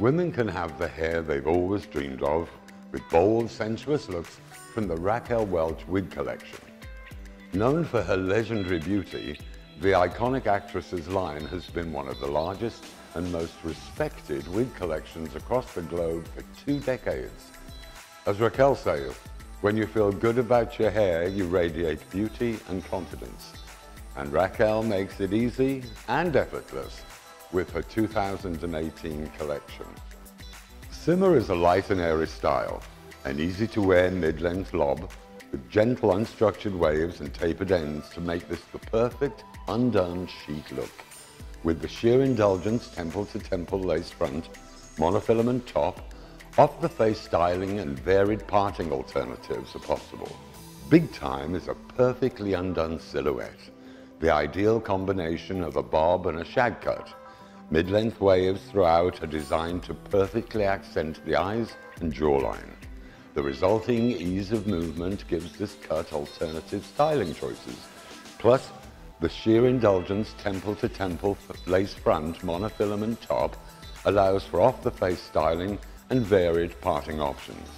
Women can have the hair they've always dreamed of with bold, sensuous looks from the Raquel Welch wig collection. Known for her legendary beauty, the iconic actress's line has been one of the largest and most respected wig collections across the globe for two decades. As Raquel says, when you feel good about your hair, you radiate beauty and confidence. And Raquel makes it easy and effortless with her 2018 collection. Simmer is a light and airy style, an easy-to-wear mid-length lob with gentle unstructured waves and tapered ends to make this the perfect undone chic look. With the sheer indulgence temple-to-temple -temple lace front, monofilament top, off-the-face styling and varied parting alternatives are possible. Big Time is a perfectly undone silhouette, the ideal combination of a bob and a shag cut. Mid-length waves throughout are designed to perfectly accent the eyes and jawline. The resulting ease of movement gives this cut alternative styling choices. Plus, the sheer indulgence temple-to-temple -temple lace front monofilament top allows for off-the-face styling and varied parting options.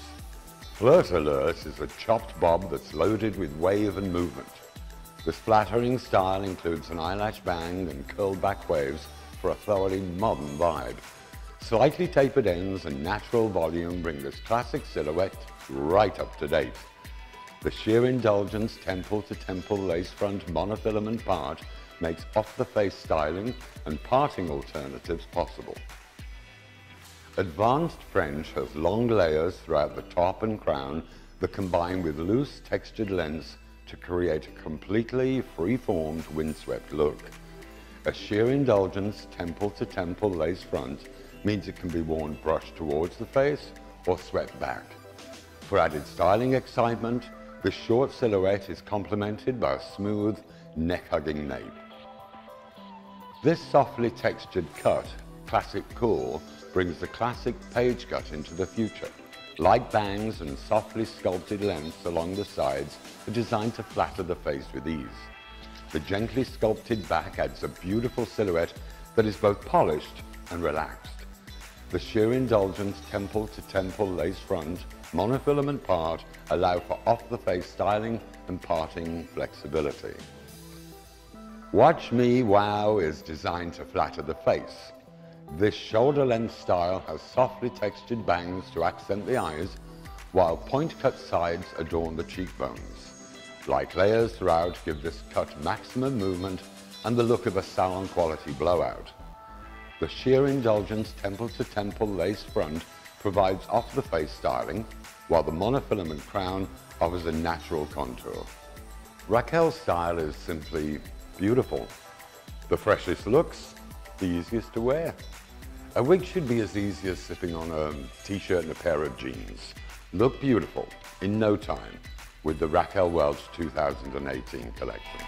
Flirt Alert is a chopped bob that's loaded with wave and movement. This flattering style includes an eyelash bang and curled back waves for a thoroughly modern vibe. Slightly tapered ends and natural volume bring this classic silhouette right up to date. The sheer indulgence temple-to-temple -temple lace front monofilament part makes off-the-face styling and parting alternatives possible. Advanced French has long layers throughout the top and crown that combine with loose textured lengths to create a completely free-formed windswept look. A sheer indulgence temple-to-temple -temple lace front means it can be worn brushed towards the face or swept back. For added styling excitement, the short silhouette is complemented by a smooth, neck-hugging nape. This softly textured cut, classic cool, brings the classic page cut into the future. Light bangs and softly sculpted lengths along the sides are designed to flatter the face with ease. The gently sculpted back adds a beautiful silhouette that is both polished and relaxed. The sheer indulgence temple-to-temple -temple lace front, monofilament part allow for off-the-face styling and parting flexibility. Watch Me Wow is designed to flatter the face. This shoulder-length style has softly textured bangs to accent the eyes, while point-cut sides adorn the cheekbones. Light layers throughout give this cut maximum movement and the look of a salon-quality blowout. The sheer indulgence temple-to-temple -temple lace front provides off-the-face styling, while the monofilament crown offers a natural contour. Raquel's style is simply beautiful. The freshest looks, the easiest to wear. A wig should be as easy as slipping on a t-shirt and a pair of jeans. Look beautiful in no time with the Raquel Welch 2018 collection.